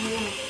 음.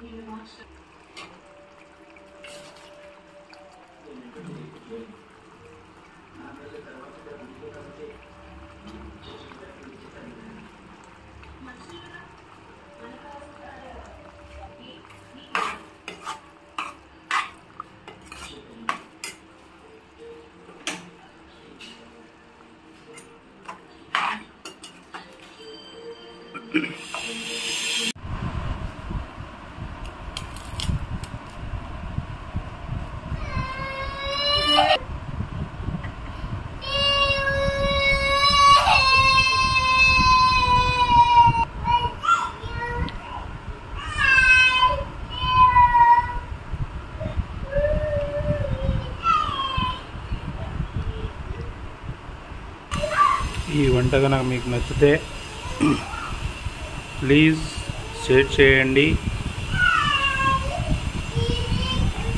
Thank you. ఈ వంట కనుక మీకు నచ్చితే ప్లీజ్ షేర్ చేయండి.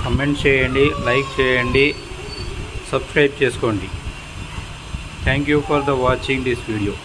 కమెంట్ చేయండి లైక్ చేయండి సబ్స్క్రైబ్ చేసుకోండి. Thank you for the watching this video